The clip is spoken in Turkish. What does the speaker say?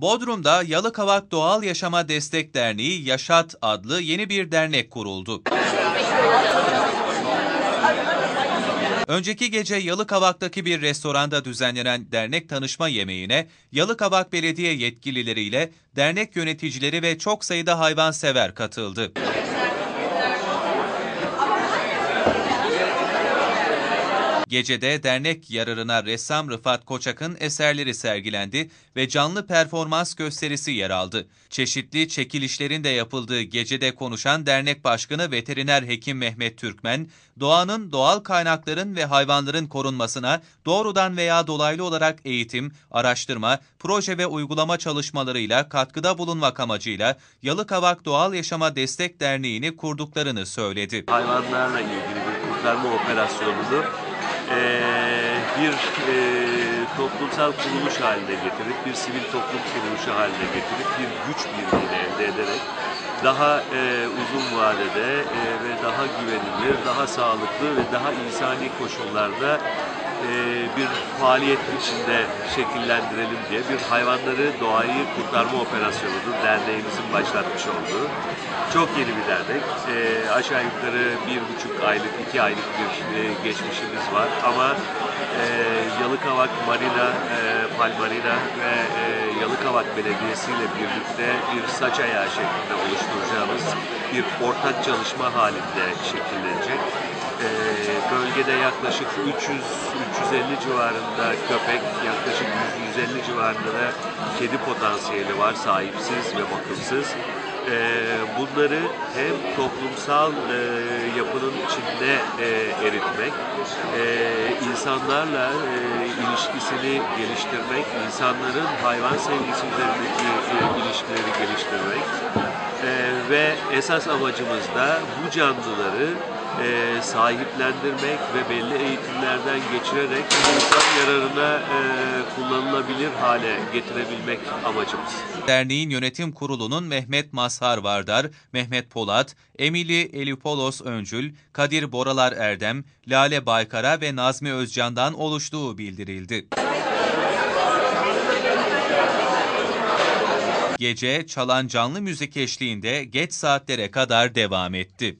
Bodrum'da Yalıkavak Doğal Yaşama Destek Derneği Yaşat adlı yeni bir dernek kuruldu. Önceki gece Yalıkavak'taki bir restoranda düzenlenen dernek tanışma yemeğine Yalıkavak Belediye yetkilileriyle dernek yöneticileri ve çok sayıda hayvansever katıldı. Gecede dernek yararına ressam Rıfat Koçak'ın eserleri sergilendi ve canlı performans gösterisi yer aldı. Çeşitli çekilişlerin de yapıldığı gecede konuşan dernek başkanı veteriner hekim Mehmet Türkmen, doğanın, doğal kaynakların ve hayvanların korunmasına doğrudan veya dolaylı olarak eğitim, araştırma, proje ve uygulama çalışmalarıyla katkıda bulunmak amacıyla Yalıkavak Doğal Yaşama Destek Derneği'ni kurduklarını söyledi. hayvanlarla ilgili bir kurtarma operasyonunu bir eee, toplumsal kuruluş haline getirip, bir sivil toplum kuruluşu haline getirip bir güç birliğini elde ederek daha eee, uzun vadede eee, ve daha güvenilir, daha sağlıklı ve daha insani koşullarda eee, bir faaliyet içinde şekillendirelim diye bir hayvanları doğayı kurtarma operasyonunu derneğimizin başlatmış olduğu çok yeni bir dernek. Eee, aşağı yukarı bir buçuk aylık, iki aylık bir eee, geçmişimiz var ama eee Yalıkavak Marina, eee Palmarina ve eee, Yalıkavak Belediyesi ile birlikte bir saç ayağı şeklinde oluşturacağımız bir ortak çalışma halinde şekillenecek. Eee, bölgede yaklaşık 300-350 civarında köpek, yaklaşık 100-150 civarında da kedi potansiyeli var, sahipsiz ve bakımsız. Eee, bunları hem toplumsal eee, yapının içinde eee, eritmek, eee, insanlarla eee, ilişkisini geliştirmek, insanların hayvan sevgisi eee, ilişkileri geliştirmek eee, ve esas amacımız da bu canlıları eee, sahiplendirmek ve belli eğitimlerden geçirerek insan yararına eee, kullanılabilir hale getirebilmek amacımız. Derneğin yönetim kurulunun Mehmet Mazhar Vardar, Mehmet Polat, Emili Elipolos Öncül, Kadir Boralar Erdem, Lale Baykara ve Nazmi Özcan'dan oluştuğu bildirildi. Gece çalan canlı müzik eşliğinde geç saatlere kadar devam etti.